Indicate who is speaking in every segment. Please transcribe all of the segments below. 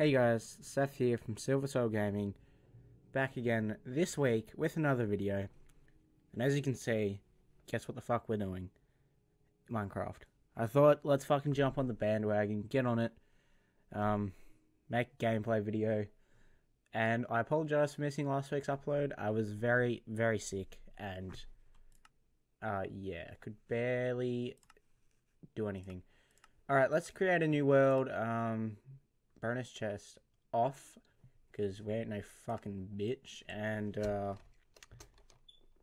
Speaker 1: Hey guys, Seth here from Silver Soul Gaming, back again this week with another video. And as you can see, guess what the fuck we're doing? Minecraft. I thought, let's fucking jump on the bandwagon, get on it, um, make a gameplay video. And I apologize for missing last week's upload. I was very, very sick, and, uh, yeah, I could barely do anything. Alright, let's create a new world, um, bonus chest off because we ain't no fucking bitch. And uh,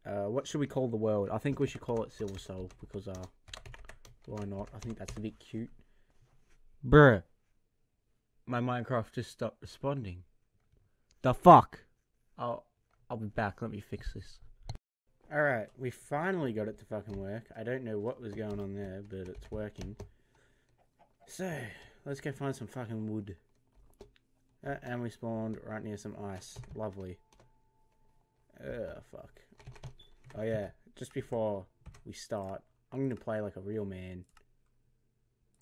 Speaker 1: uh, what should we call the world? I think we should call it Silver Soul because uh, why not? I think that's a bit cute. Bruh, my Minecraft just stopped responding. The fuck? I'll I'll be back. Let me fix this. Alright, we finally got it to fucking work. I don't know what was going on there, but it's working. So, let's go find some fucking wood. Uh, and we spawned right near some ice. Lovely. Ugh, fuck. Oh yeah, just before we start, I'm gonna play like a real man.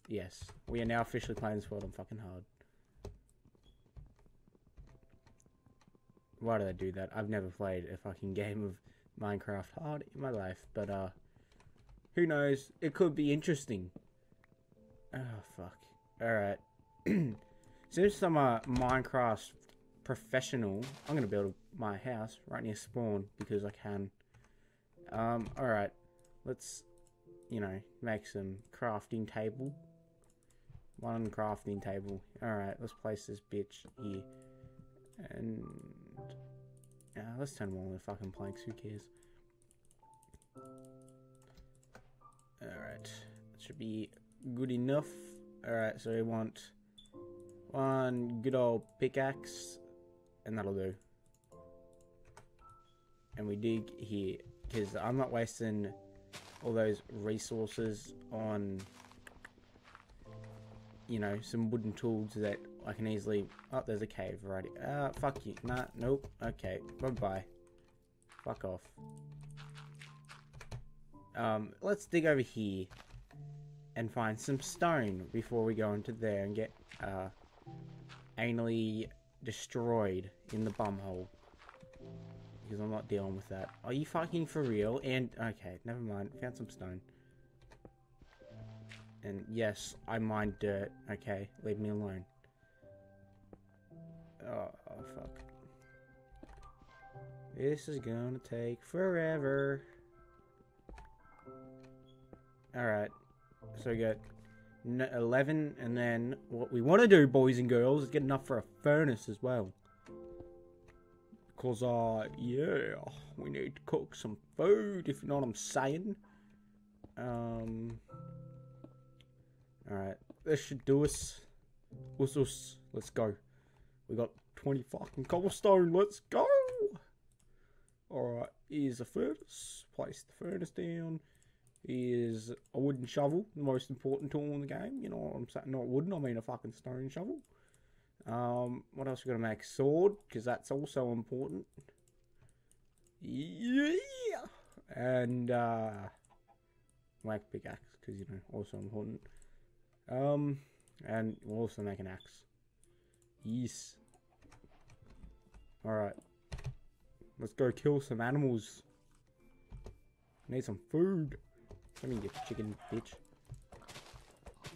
Speaker 1: Yes, we are now officially playing this world on fucking hard. Why did I do that? I've never played a fucking game of Minecraft hard in my life, but uh, who knows? It could be interesting. Oh, fuck. Alright. Since I'm a Minecraft professional, I'm going to build my house right near spawn because I can. Um, alright. Let's, you know, make some crafting table. One crafting table. Alright, let's place this bitch here. And... Uh, let's turn them all into fucking planks, who cares? Alright. that Should be good enough. Alright, so we want one good old pickaxe, and that'll do. And we dig here, because I'm not wasting all those resources on, you know, some wooden tools that I can easily... Oh, there's a cave already. Uh, fuck you. Nah, nope. Okay, bye-bye. Fuck off. Um, let's dig over here and find some stone before we go into there and get, uh, anally destroyed in the bumhole. Because I'm not dealing with that. Are you fucking for real? And, okay, never mind. Found some stone. And yes, I mine dirt. Okay, leave me alone. Oh, oh, fuck. This is gonna take forever. Alright. So we got 11, and then what we want to do, boys and girls, is get enough for a furnace as well. Because, uh, yeah, we need to cook some food, if you know what I'm saying. Um, alright, this should do us. What's us? Let's go. We got 20 fucking cobblestone, let's go! Alright, here's the furnace. Place the furnace down is a wooden shovel, the most important tool in the game. You know I'm saying? Not wooden, I mean a fucking stone shovel. Um, what else we gotta make? Sword, because that's also important. Yeah! And, uh, make pickaxe, because, you know, also important. Um, and we'll also make an axe. Yes. Alright. Let's go kill some animals. Need some food. Let me get chicken, bitch.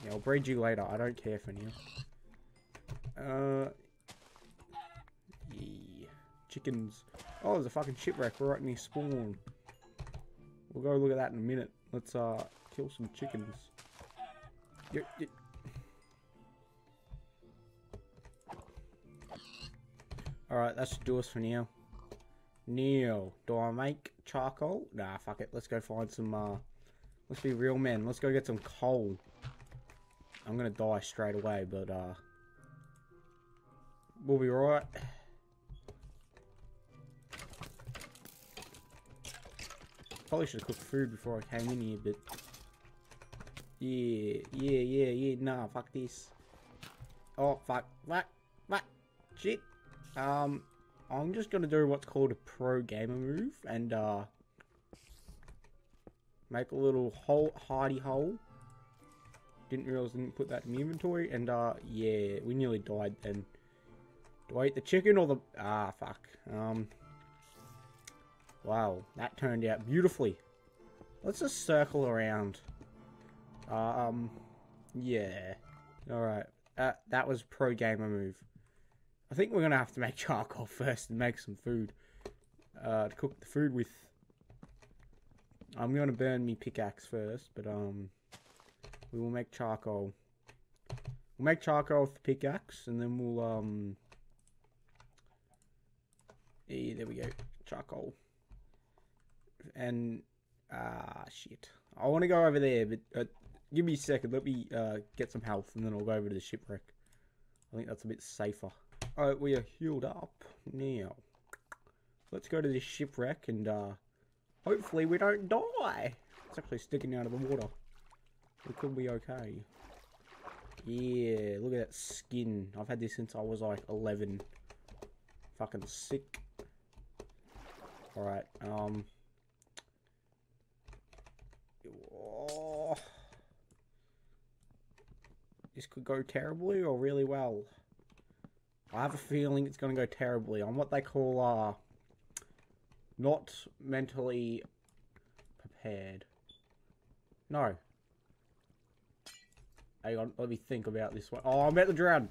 Speaker 1: Yeah, I'll breed you later. I don't care for now. Uh, yeah. Chickens. Oh, there's a fucking shipwreck right near spawn. We'll go look at that in a minute. Let's uh kill some chickens. Yep, yep. Alright, that should do us for now. Neil, do I make charcoal? Nah, fuck it. Let's go find some uh Let's be real men. Let's go get some coal. I'm gonna die straight away, but uh, we'll be right. Probably should have cooked food before I came in here, but yeah, yeah, yeah, yeah. Nah, fuck this. Oh fuck, what, what, shit. Um, I'm just gonna do what's called a pro gamer move, and uh. Make a little hole, hardy hole. Didn't realize I didn't put that in the inventory. And, uh, yeah, we nearly died then. Do I eat the chicken or the... Ah, fuck. Um... Wow, that turned out beautifully. Let's just circle around. Um... Yeah. Alright. Uh, that was pro gamer move. I think we're gonna have to make charcoal first and make some food. Uh, to cook the food with. I'm gonna burn me pickaxe first, but um, we will make charcoal. We'll make charcoal with the pickaxe, and then we'll um. Yeah, there we go, charcoal. And ah shit, I want to go over there, but uh, give me a second. Let me uh get some health, and then I'll go over to the shipwreck. I think that's a bit safer. Alright, we are healed up now. Let's go to this shipwreck and uh, hopefully we don't die. It's actually sticking out of the water. We could be okay. Yeah, look at that skin. I've had this since I was like 11. Fucking sick. Alright, um... Oh. This could go terribly or really well. I have a feeling it's going to go terribly. I'm what they call, uh, not mentally prepared. No. Hang on, let me think about this one. Oh, I'm about to drown.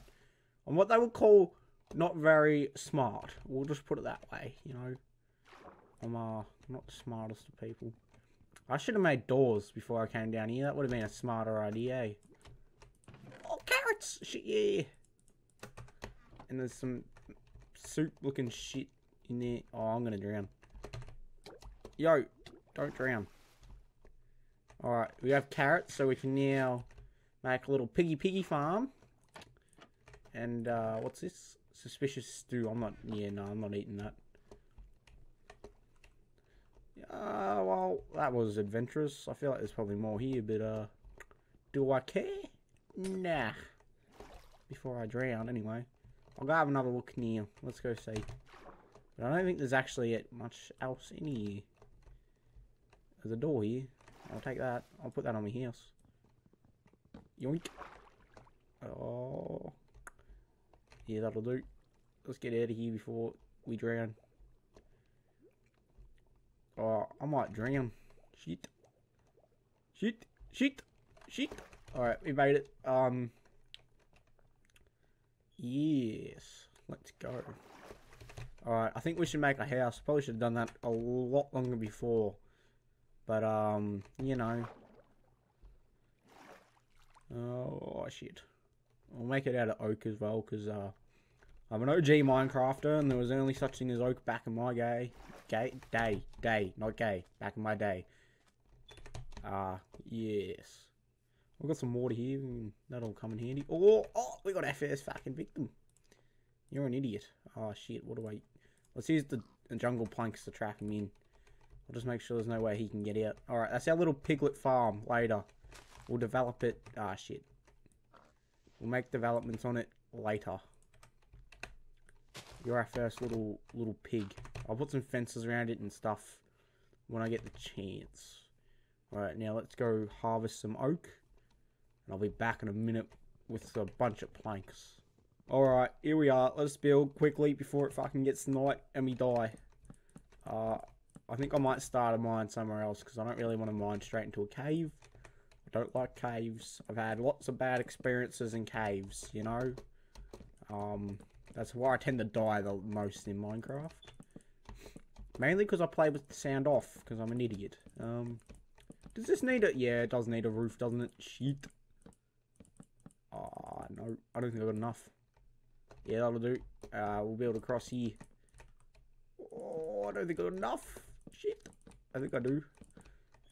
Speaker 1: I'm what they would call not very smart. We'll just put it that way, you know. I'm, uh, not the smartest of people. I should have made doors before I came down here. That would have been a smarter idea. Eh? Oh, carrots! Shit, yeah and there's some soup looking shit in there. Oh, I'm gonna drown. Yo, don't drown. Alright, we have carrots, so we can now make a little piggy piggy farm. And, uh, what's this? Suspicious stew. I'm not, yeah, no, I'm not eating that. Uh, well, that was adventurous. I feel like there's probably more here, but, uh, do I care? Nah. Before I drown, anyway. I'll go have another look near. Let's go see. But I don't think there's actually much else in here. There's a door here. I'll take that. I'll put that on my house. Yoink. Oh. Yeah, that'll do. Let's get out of here before we drown. Oh, I might drown. Shit. Shit. Shit. Shit. Alright, we made it. Um, Yes. Let's go. Alright, I think we should make a house. Probably should have done that a lot longer before. But, um, you know. Oh, shit. I'll make it out of oak as well, because, uh, I'm an OG Minecrafter, and there was only such thing as oak back in my day. Gay? Day. Day. Not gay. Back in my day. Ah, uh, yes. We've got some water here. That'll come in handy. Oh, oh, we got our first fucking victim. You're an idiot. Oh, shit. What do I... Let's use the, jungle planks to trap him in. I'll just make sure there's no way he can get out. Alright, that's our little piglet farm later. We'll develop it. Ah, shit. We'll make developments on it later. You're our first little little pig. I'll put some fences around it and stuff when I get the chance. Alright, now let's go harvest some oak. And I'll be back in a minute with a bunch of planks. Alright, here we are. Let's build quickly before it fucking gets night and we die. Uh, I think I might start a mine somewhere else because I don't really want to mine straight into a cave. I don't like caves. I've had lots of bad experiences in caves, you know? Um, that's why I tend to die the most in Minecraft. Mainly because I play with the sound off, because I'm an idiot. Um, does this need a... Yeah, it does need a roof, doesn't it? Shit. Oh, no. I don't think I've got enough. Yeah, that'll do. Uh, we'll be able to cross here. Oh, I don't think I've got enough. I think I do.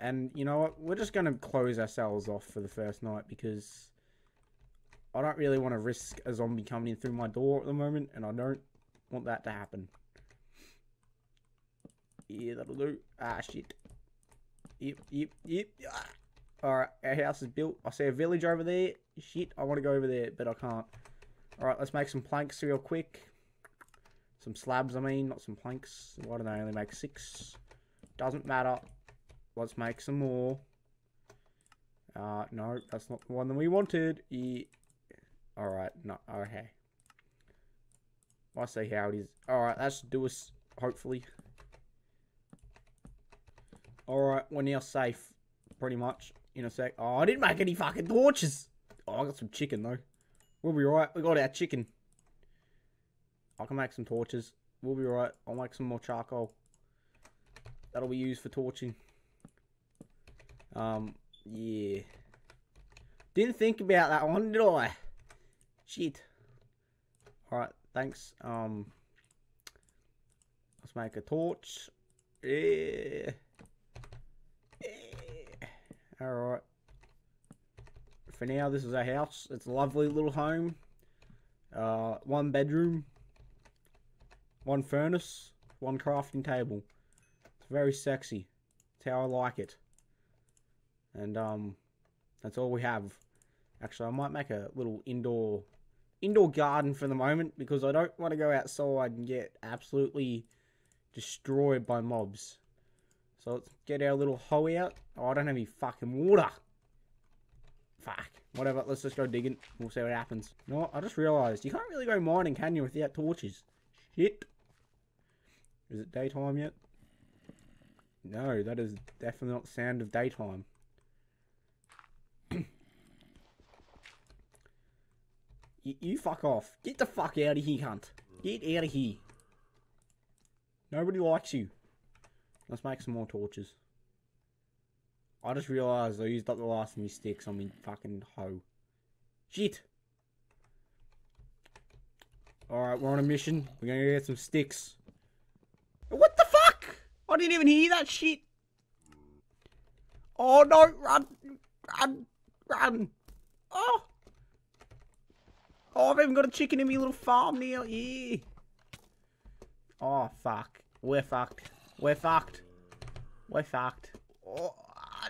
Speaker 1: And you know what? We're just going to close ourselves off for the first night because I don't really want to risk a zombie coming in through my door at the moment, and I don't want that to happen. Yeah, that'll do. Ah, shit. Yep, yep, yep. Ah. Alright, our house is built. I see a village over there. Shit, I want to go over there, but I can't. Alright, let's make some planks real quick. Some slabs, I mean, not some planks. Why do they only make six? Doesn't matter. Let's make some more. Uh, no, that's not the one that we wanted. Yeah. Alright, no, okay. I see how it is. Alright, that should do us, hopefully. Alright, we're now safe, pretty much, in a sec. Oh, I didn't make any fucking torches! Oh, I got some chicken, though. We'll be right. We got our chicken. I can make some torches. We'll be right. I'll make some more charcoal. That'll be used for torching. Um, yeah. Didn't think about that one, did I? Shit. Alright, thanks. Um, let's make a torch. Yeah. yeah. Alright. For now, this is our house. It's a lovely little home. Uh, one bedroom. One furnace. One crafting table. Very sexy. It's how I like it. And, um, that's all we have. Actually, I might make a little indoor indoor garden for the moment because I don't want to go outside and get absolutely destroyed by mobs. So let's get our little hoe out. Oh, I don't have any fucking water. Fuck. Whatever, let's just go digging. We'll see what happens. You know what? I just realised you can't really go mining, can you, without torches? Shit. Is it daytime yet? No, that is definitely not sound of daytime. You, you fuck off. Get the fuck out of here, cunt. Get out of here. Nobody likes you. Let's make some more torches. I just realised I used up the last of my sticks on my fucking hoe. Shit. Alright, we're on a mission. We're gonna get some sticks. What the didn't even hear that shit. Oh no, run, run, run. Oh. Oh, I've even got a chicken in my little farm now. Yeah. Oh, fuck. We're fucked. We're fucked. We're fucked. Oh,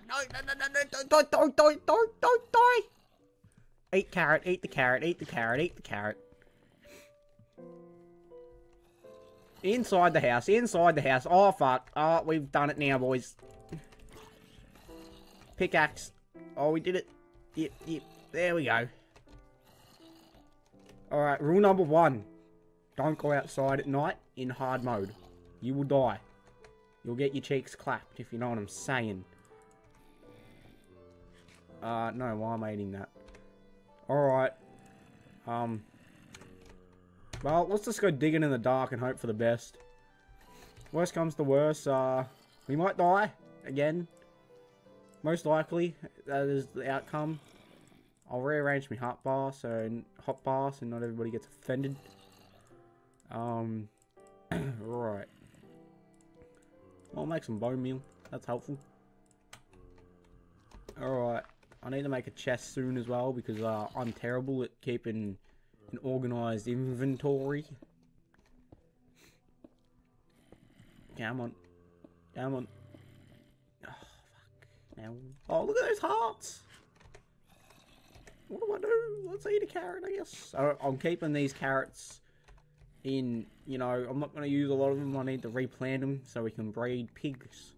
Speaker 1: no, no, no, no, no, don't, don't, don't, don't, don't, don't die. Eat carrot, eat the carrot, eat the carrot, eat the carrot. Inside the house, inside the house. Oh, fuck. Oh, we've done it now, boys. Pickaxe. Oh, we did it. Yep, yep. There we go. Alright, rule number one. Don't go outside at night in hard mode. You will die. You'll get your cheeks clapped, if you know what I'm saying. Uh, no, why am I eating that? Alright. Um. Well, let's just go digging in the dark and hope for the best. Worst comes to worst, uh, we might die again. Most likely, that is the outcome. I'll rearrange my hot bar so hotbar so not everybody gets offended. Um, right. I'll make some bone meal. That's helpful. Alright. I need to make a chest soon as well because uh, I'm terrible at keeping an organised inventory. Come on. Come on. Oh, fuck. Now. Oh, look at those hearts! What do I do? Let's eat a carrot, I guess. I'm keeping these carrots in, you know, I'm not going to use a lot of them. I need to replant them so we can breed pigs.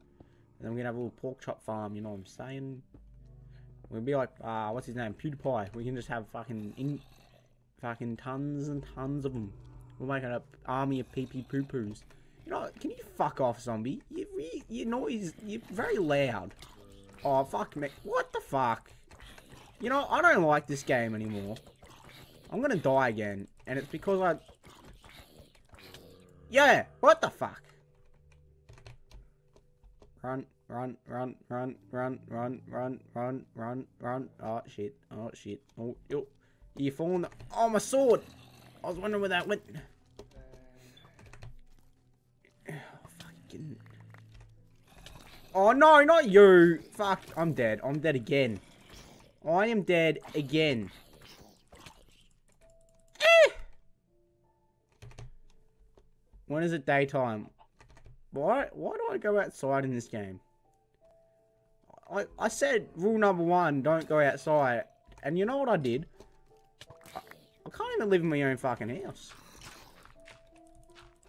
Speaker 1: And then we're going to have a little pork chop farm, you know what I'm saying? We'll be like, uh, what's his name? PewDiePie. We can just have fucking, in, fucking tons and tons of them. We'll make an army of pee pee poo poos. You know, can you fuck off, zombie? You, you, your noise, you're very loud. Oh, fuck me. What the fuck? You know, I don't like this game anymore. I'm gonna die again. And it's because I... Yeah, what the fuck? Run, run, run, run, run, run, run, run, run, run. Oh, shit. Oh, shit. Oh, yo. You falling? Oh, my sword! I was wondering where that went. Oh, fucking... Oh, no, not you! Fuck, I'm dead. I'm dead again. I am dead again. Eh! When is it daytime? Why, why do I go outside in this game? I, I said rule number one, don't go outside. And you know what I did? I live in my own fucking house.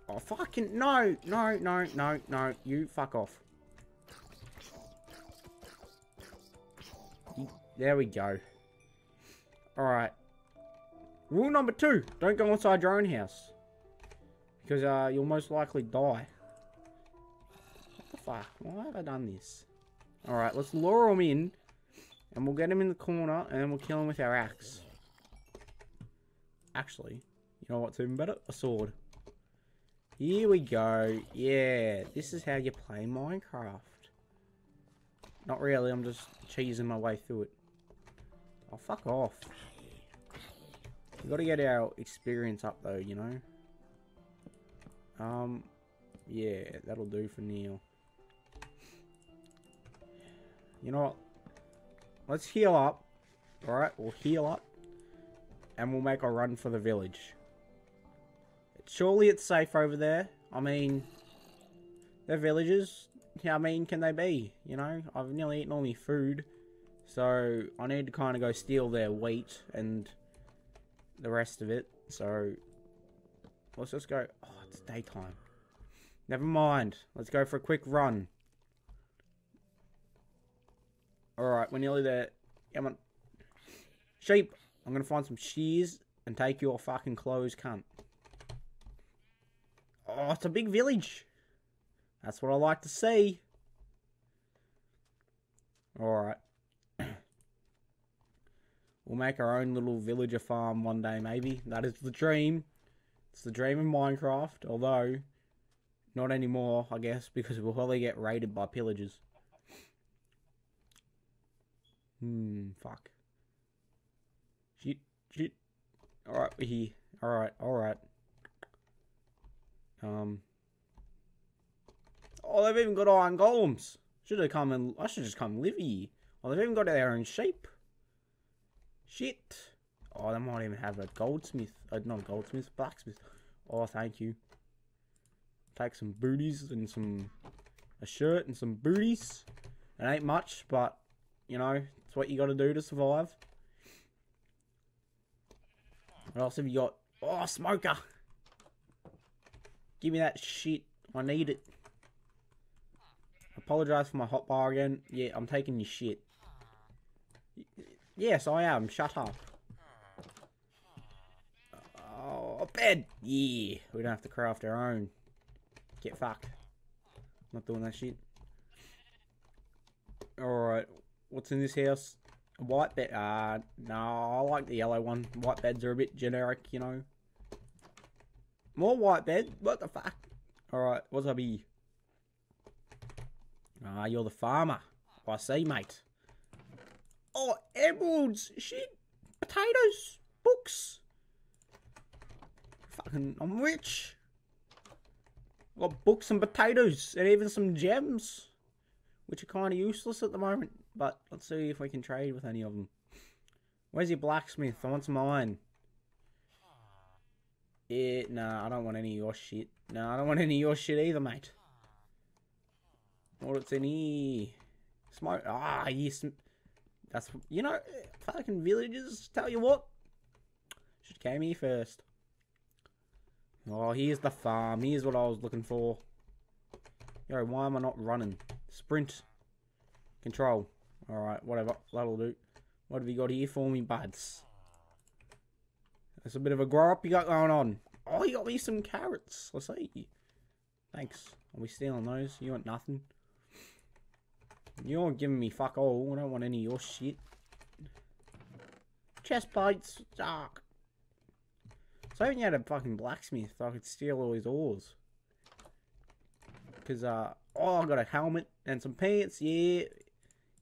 Speaker 1: Oh, fucking, no, no, no, no, no, you fuck off. There we go. Alright. Rule number two. Don't go inside your own house. Because uh, you'll most likely die. What the fuck? Why have I done this? Alright, let's lure him in. And we'll get him in the corner, and then we'll kill him with our axe. Actually, you know what's even better? A sword. Here we go. Yeah, this is how you play Minecraft. Not really, I'm just cheesing my way through it. Oh, fuck off. We gotta get our experience up though, you know? Um, yeah, that'll do for Neil. You know what? Let's heal up. Alright, we'll heal up. And we'll make a run for the village. Surely it's safe over there. I mean, they're villages. How mean can they be? You know, I've nearly eaten all my food. So, I need to kind of go steal their wheat and the rest of it. So, let's just go. Oh, it's daytime. Never mind. Let's go for a quick run. Alright, we're nearly there. Come on. Sheep! I'm gonna find some shears and take your fucking clothes, cunt. Oh, it's a big village. That's what I like to see. Alright. we'll make our own little villager farm one day, maybe. That is the dream. It's the dream of Minecraft, although not anymore, I guess, because we'll probably get raided by pillagers. Hmm, fuck. Shit, shit. Alright, we're here. Alright, alright. Um. Oh, they've even got iron golems. Should have come and I should just come live here. Oh, they've even got their own sheep. Shit. Oh, they might even have a goldsmith. Uh, not goldsmith, blacksmith. Oh, thank you. Take some booties and some a shirt and some booties. It ain't much, but you know, it's what you got to do to survive. What else have you got? Oh, smoker. Give me that shit. I need it. Apologise for my hot bar again. Yeah, I'm taking your shit. Yes, I am. Shut up. Oh, bed. Yeah, we don't have to craft our own. Get fucked. Not doing that shit. Alright, what's in this house? White bed. Uh, no, I like the yellow one. White beds are a bit generic, you know. More white bed? What the fuck? Alright, what's up here? Ah, you're the farmer. I see, mate. Oh, emeralds! Shit! Potatoes! Books! Fucking, I'm rich! got books and potatoes, and even some gems. Which are kind of useless at the moment. But let's see if we can trade with any of them. Where's your blacksmith? I want some iron. Yeah, nah, I don't want any of your shit. No, I don't want any of your shit either, mate. What's in here? Smoke. Ah, yes. That's, you know, fucking villagers, tell you what. Should came here first. Oh, here's the farm. Here's what I was looking for. Yo, why am I not running? Sprint. Control. Alright, whatever. That'll do. What have you got here for me, buds? That's a bit of a grow up you got going on. Oh, you got me some carrots. Let's see. Thanks. Are we stealing those? You want nothing? You're giving me fuck all. I don't want any of your shit. Chest plates. Dark. So I even had a fucking blacksmith so I could steal all his ores. Because, uh, oh, I got a helmet and some pants, yeah.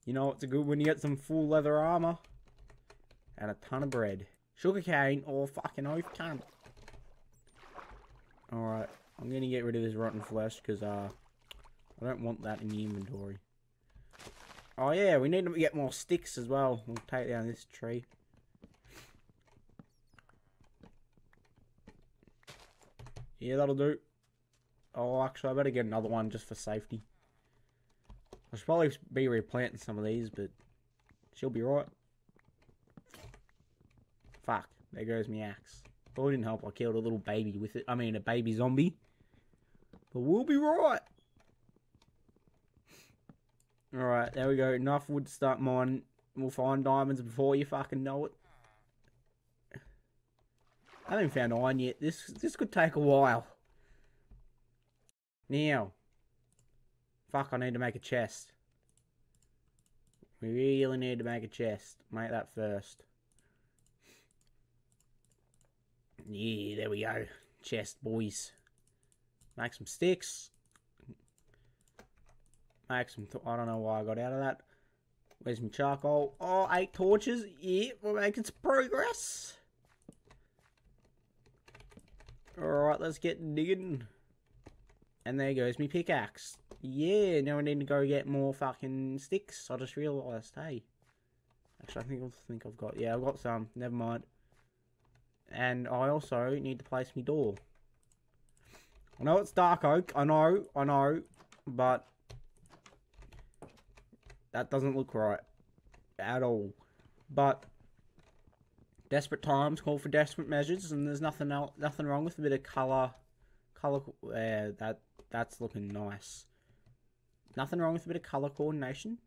Speaker 1: You know, it's a good when you get some full leather armor. And a ton of bread. Sugarcane or fucking oath cunt. Alright, I'm gonna get rid of this rotten flesh because uh, I don't want that in the inventory. Oh yeah, we need to get more sticks as well. We'll take down this tree. Yeah, that'll do. Oh, actually, I better get another one just for safety. I should probably be replanting some of these, but she'll be right. Fuck, there goes my axe. Well, didn't help I killed a little baby with it. I mean, a baby zombie. But we'll be right. Alright, there we go. Enough wood to start mining. We'll find diamonds before you fucking know it. I haven't found iron yet. This this could take a while. Now. Fuck, I need to make a chest. We really need to make a chest. Make that first. Yeah, there we go. Chest, boys. Make some sticks. Make some... I don't know why I got out of that. Where's my charcoal? Oh, eight torches. Yeah, we're making some progress. Alright, let's get digging. And there goes me pickaxe. Yeah, now I need to go get more fucking sticks. I just realised, hey. Actually, I think I think I've got, yeah, I've got some. Never mind. And I also need to place my door. I know it's dark oak. I know, I know. But that doesn't look right at all. But desperate times call for desperate measures, and there's nothing else, nothing wrong with a bit of color. Color, uh, that that's looking nice. Nothing wrong with a bit of color coordination.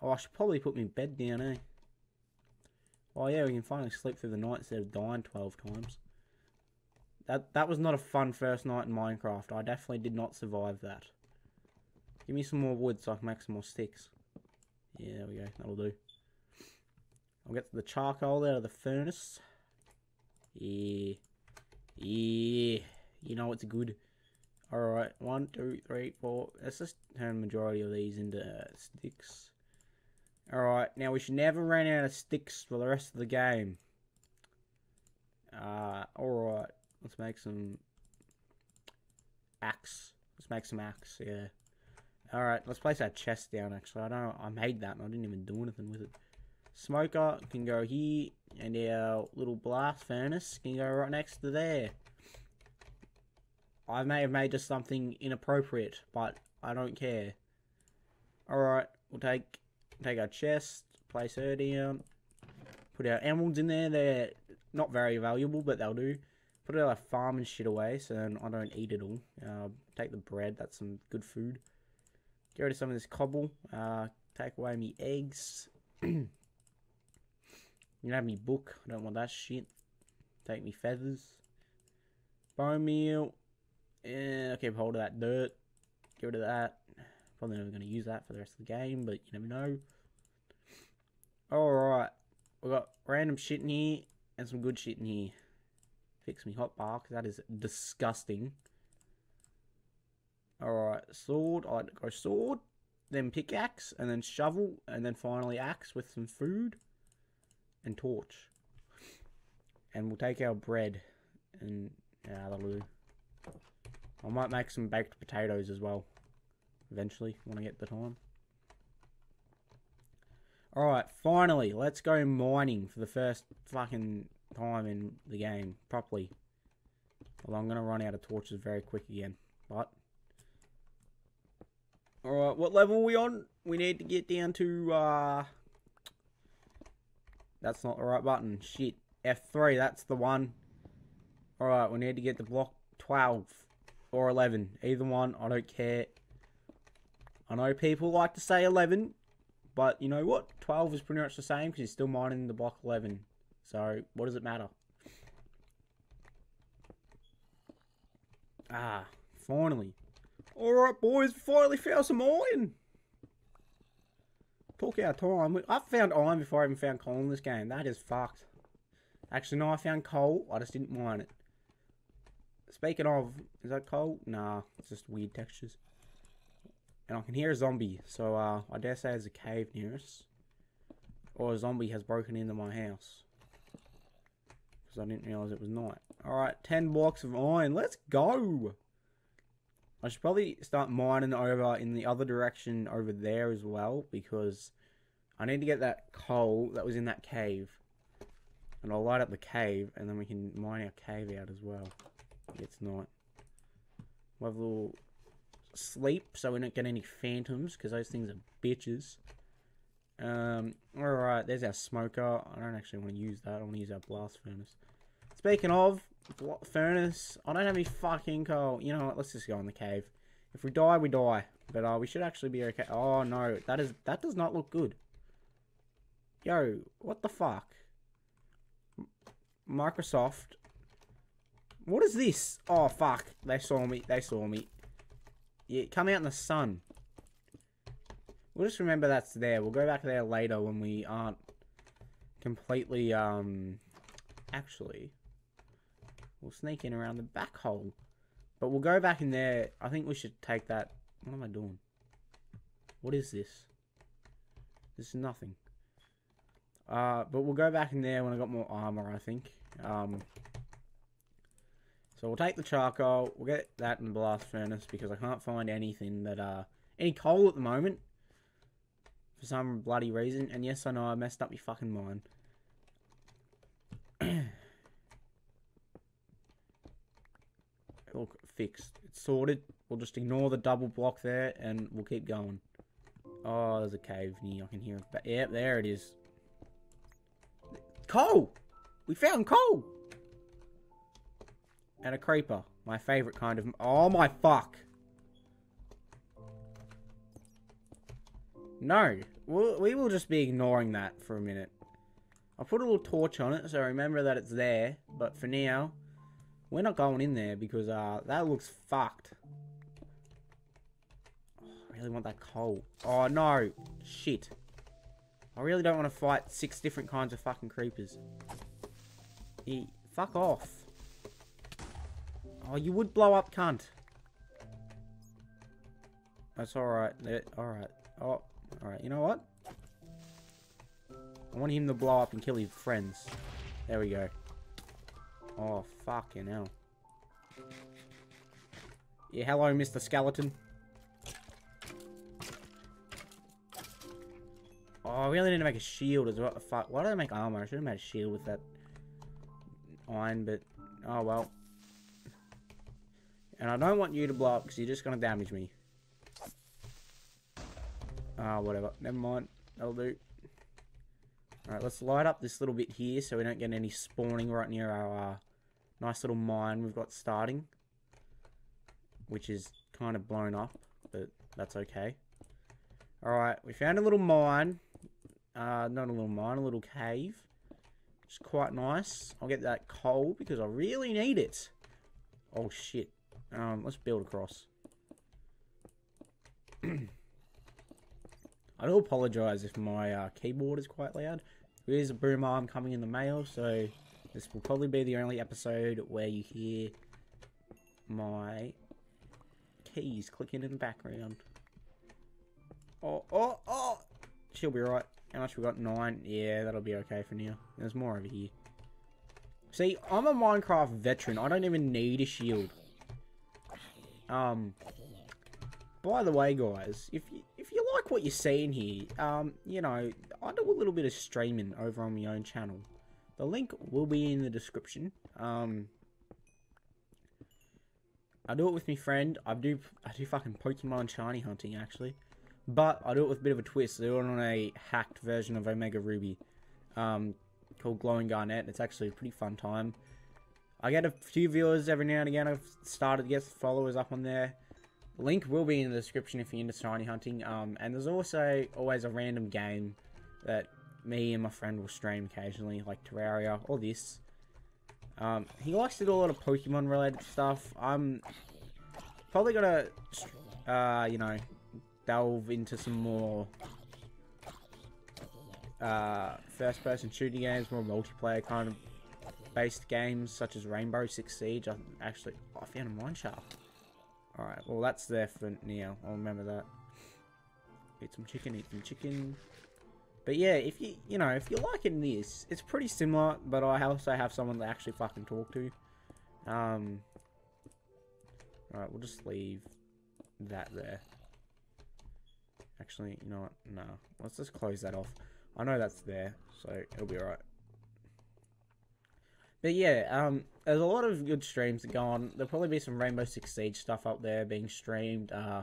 Speaker 1: Oh, I should probably put my bed down, eh? Oh yeah, we can finally sleep through the night instead of dying 12 times. That that was not a fun first night in Minecraft. I definitely did not survive that. Give me some more wood so I can make some more sticks. Yeah, there we go. That'll do. I'll get the charcoal out of the furnace. Yeah. Yeah. You know it's good. Alright, one, two, three, four. Let's just turn the majority of these into sticks. Alright, now we should never run out of sticks for the rest of the game. Uh, alright. Let's make some axe. Let's make some axe, yeah. Alright, let's place our chest down actually. I don't I made that and I didn't even do anything with it. Smoker can go here, and our little blast furnace can go right next to there. I may have made just something inappropriate, but I don't care. Alright, we'll take take our chest, place her down, put our emeralds in there. They're not very valuable, but they'll do. Put our farm and shit away so I don't eat it all. Uh, take the bread, that's some good food. Get rid of some of this cobble. Uh, take away me eggs. you have me book. I don't want that shit. Take me feathers. Bone meal. Yeah, keep hold of that dirt. Get rid of that. Probably never going to use that for the rest of the game, but you never know. Alright. we got random shit in here and some good shit in here. Fix me hot bar, because that is disgusting. Alright, sword. I like to go sword. Then pickaxe, and then shovel, and then finally axe with some food. And torch. And we'll take our bread. And, yeah, that'll do. I might make some baked potatoes as well. Eventually, when I get the time. Alright, finally, let's go mining for the first fucking time in the game properly. Well, I'm going to run out of torches very quick again. But. Alright, what level are we on? We need to get down to, uh... That's not the right button. Shit. F3, that's the one. Alright, we need to get to block 12 or 11. Either one, I don't care. I know people like to say 11, but you know what? 12 is pretty much the same because you're still mining the block 11. So, what does it matter? Ah, finally. Alright, boys, finally found some iron. Took our time. I found iron before I even found coal in this game. That is fucked. Actually, no, I found coal. I just didn't mine it. Speaking of, is that coal? Nah, it's just weird textures. And I can hear a zombie, so uh, I dare say there's a cave near us. Or a zombie has broken into my house. Because I didn't realise it was night. Alright, 10 blocks of iron. Let's go! I should probably start mining over in the other direction over there as well. Because I need to get that coal that was in that cave. And I'll light up the cave and then we can mine our cave out as well. It's night. We'll have a little sleep so we don't get any phantoms because those things are bitches. Um, alright, there's our smoker. I don't actually want to use that. I want to use our blast furnace. Speaking of furnace, I don't have any fucking coal. You know what? Let's just go in the cave. If we die, we die. But uh, we should actually be okay. Oh no, that is that does not look good. Yo, what the fuck? Microsoft What is this? Oh, fuck. They saw me. They saw me. Yeah, come out in the sun. We'll just remember that's there. We'll go back there later when we aren't completely, um... Actually, we'll sneak in around the back hole. But we'll go back in there. I think we should take that... What am I doing? What is this? This is nothing. Uh, but we'll go back in there when I got more armor, I think. Um, so we'll take the charcoal. We'll get that in the blast furnace because I can't find anything that, uh, any coal at the moment. For some bloody reason. And yes, I know I messed up your fucking mind. Look, fixed. It's sorted. We'll just ignore the double block there and we'll keep going. Oh, there's a cave near. I can hear it. But Yep, there it is. Coal! We found coal! And a creeper. My favourite kind of... Oh my fuck! No. We'll, we will just be ignoring that for a minute. I'll put a little torch on it so remember that it's there. But for now, we're not going in there because uh, that looks fucked. Oh, I really want that coal. Oh no. Shit. I really don't want to fight six different kinds of fucking creepers. He, fuck off. Oh, you would blow up, cunt. That's alright. Alright. Oh, alright. You know what? I want him to blow up and kill his friends. There we go. Oh, fucking hell. Yeah, hello, Mr. Skeleton. Oh, we only need to make a shield as well. Fuck, why did I make armor? I should have made a shield with that iron, but... Oh, well. And I don't want you to blow up, because you're just going to damage me. Ah, whatever. Never mind. That'll do. Alright, let's light up this little bit here, so we don't get any spawning right near our uh, nice little mine we've got starting. Which is kind of blown up, but that's okay. Alright, we found a little mine. Uh, not a little mine, a little cave. It's quite nice. I'll get that coal because I really need it. Oh, shit. Um, let's build across. I do apologise if my uh, keyboard is quite loud. There is a boom arm coming in the mail, so this will probably be the only episode where you hear my keys clicking in the background. Oh, oh, oh! She'll be right. How much we got? Nine? Yeah, that'll be okay for now. There's more over here. See, I'm a Minecraft veteran. I don't even need a shield. Um, by the way, guys, if you, if you like what you're seeing here, um, you know, I do a little bit of streaming over on my own channel. The link will be in the description. Um, I do it with my friend. I do I do fucking Pokemon shiny hunting actually. But I do it with a bit of a twist. I do it on a hacked version of Omega Ruby um, called Glowing Garnet. And it's actually a pretty fun time. I get a few viewers every now and again. I've started to get followers up on there. Link will be in the description if you're into shiny hunting. Um, and there's also always a random game that me and my friend will stream occasionally, like Terraria or this. Um, he likes to do a lot of Pokemon related stuff. I'm probably gonna, uh, you know, delve into some more uh, first-person shooting games, more multiplayer kind of based games, such as Rainbow Six Siege. I actually, oh, I found a mine shaft. Alright, well that's there for now. I'll remember that. Eat some chicken, eat some chicken. But yeah, if you, you know, if you're liking this, it's pretty similar, but I also have someone to actually fucking talk to. Um, Alright, we'll just leave that there. Actually, you know what? No. Let's just close that off. I know that's there, so it'll be alright. But yeah, um, there's a lot of good streams that go on. There'll probably be some Rainbow Six Siege stuff up there being streamed. Uh,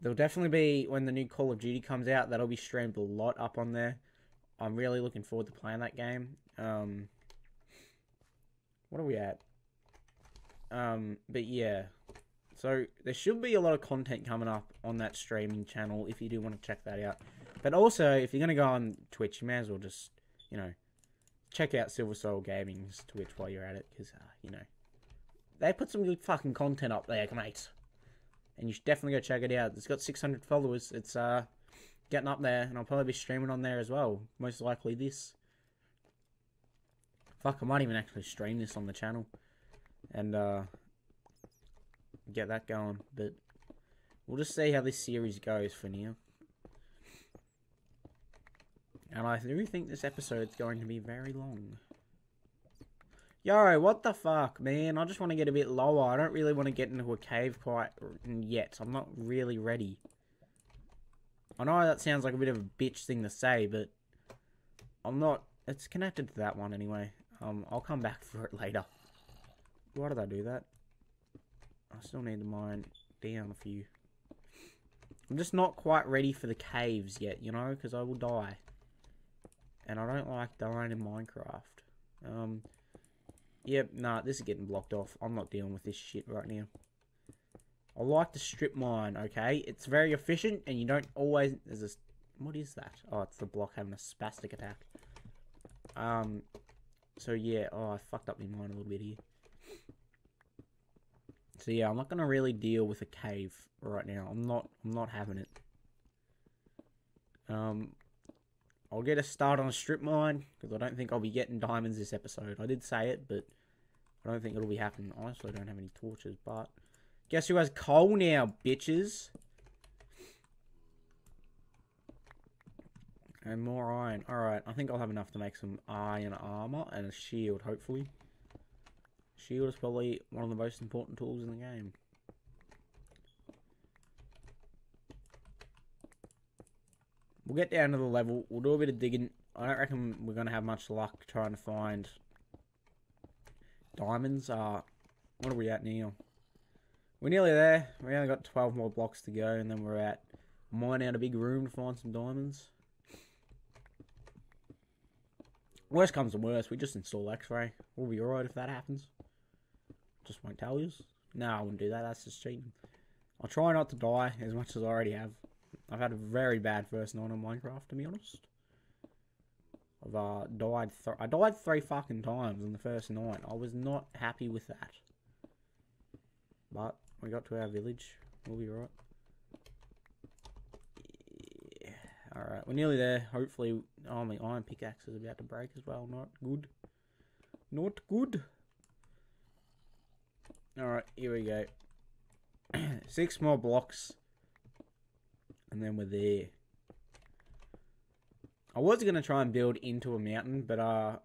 Speaker 1: there'll definitely be, when the new Call of Duty comes out, that'll be streamed a lot up on there. I'm really looking forward to playing that game. Um, what are we at? Um, but yeah, so there should be a lot of content coming up on that streaming channel if you do want to check that out. But also, if you're going to go on Twitch, you may as well just, you know, check out Silver Soul Gaming's Twitch while you're at it, because, uh, you know, they put some good fucking content up there, mate. And you should definitely go check it out. It's got 600 followers. It's uh getting up there, and I'll probably be streaming on there as well. Most likely this. Fuck, I might even actually stream this on the channel, and uh get that going. But we'll just see how this series goes for now. And I do think this episode's going to be very long. Yo, what the fuck, man? I just want to get a bit lower. I don't really want to get into a cave quite yet. I'm not really ready. I know that sounds like a bit of a bitch thing to say, but I'm not... It's connected to that one anyway. Um, I'll come back for it later. Why did I do that? I still need to mine down a few. I'm just not quite ready for the caves yet, you know, because I will die. And I don't like dying in Minecraft. Um, Yep, nah, this is getting blocked off. I'm not dealing with this shit right now. I like to strip mine, okay? It's very efficient, and you don't always... There's this... What is that? Oh, it's the block having a spastic attack. Um, so yeah, oh, I fucked up my mine a little bit here. So yeah, I'm not gonna really deal with a cave right now. I'm not, I'm not having it. Um, I'll get a start on a strip mine, because I don't think I'll be getting diamonds this episode. I did say it, but I don't think it'll be happening. Honestly, I don't have any torches, but... Guess who has coal now, bitches? And more iron. Alright, I think I'll have enough to make some iron armor and a shield, hopefully. Shield is probably one of the most important tools in the game. We'll get down to the level. We'll do a bit of digging. I don't reckon we're going to have much luck trying to find diamonds. Uh, what are we at now? We're nearly there. We only got 12 more blocks to go, and then we're at mine out a big room to find some diamonds. Worst comes to worst, we just install X-ray. We'll be alright if that happens. Just won't tell you. No, I wouldn't do that. That's just cheating. I'll try not to die as much as I already have. I've had a very bad first night on Minecraft, to be honest. I've uh, died. I died three fucking times on the first night. I was not happy with that. But we got to our village. We'll be right. Yeah. Alright, we're nearly there. Hopefully, oh, my iron pickaxe is about to break as well. Not good. Not good. Alright, here we go. Six more blocks and then we're there. I was going to try and build into a mountain, but uh,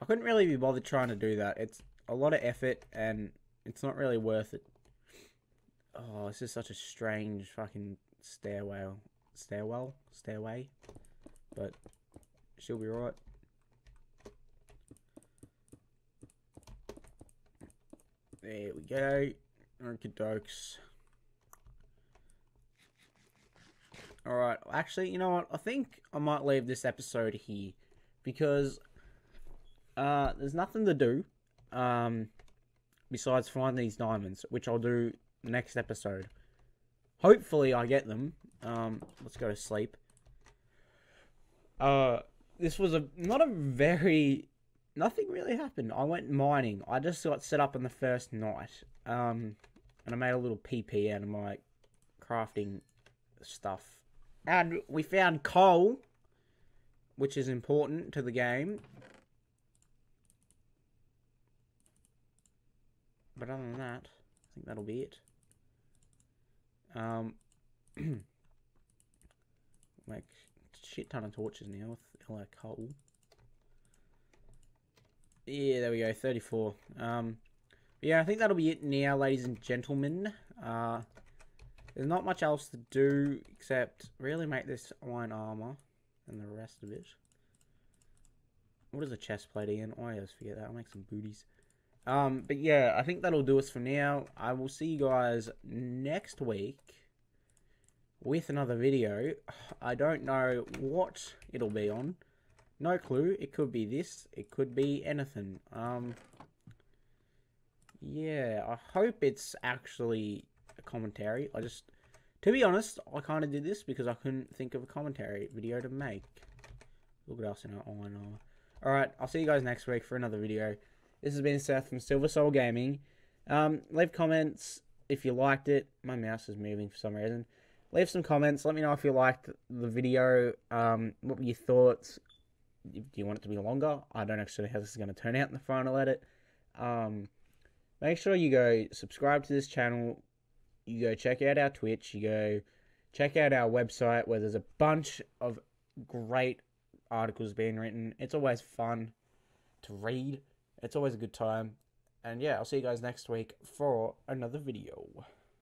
Speaker 1: I couldn't really be bothered trying to do that. It's a lot of effort, and it's not really worth it. Oh, this is such a strange fucking stairwell. Stairwell? Stairway? But she'll be right. There we go. Okie dokes. Alright, actually, you know what? I think I might leave this episode here. Because uh, there's nothing to do um, besides find these diamonds, which I'll do next episode. Hopefully I get them. Um, let's go to sleep. Uh, this was a not a very nothing really happened. I went mining. I just got set up on the first night. Um, and I made a little PP out of my crafting stuff and we found coal, which is important to the game. But other than that, I think that'll be it. Um, make shit ton of torches now with all coal. Yeah, there we go, 34. Um, yeah, I think that'll be it now, ladies and gentlemen. Uh, there's not much else to do except really make this iron armor and the rest of it. What is a chest plate again? Oh, I always forget that. I'll make some booties. Um, but yeah, I think that'll do us for now. I will see you guys next week with another video. I don't know what it'll be on. No clue. It could be this. It could be anything. Um, yeah, I hope it's actually commentary. I just, to be honest, I kind of did this because I couldn't think of a commentary video to make. Look at us in our iron. Alright, I'll see you guys next week for another video. This has been Seth from Silver Soul Gaming. Um, leave comments if you liked it. My mouse is moving for some reason. Leave some comments. Let me know if you liked the video. Um, what were your thoughts? Do you want it to be longer? I don't actually know how this is going to turn out in the final edit. Um, make sure you go subscribe to this channel. You go check out our Twitch. You go check out our website where there's a bunch of great articles being written. It's always fun to read. It's always a good time. And yeah, I'll see you guys next week for another video.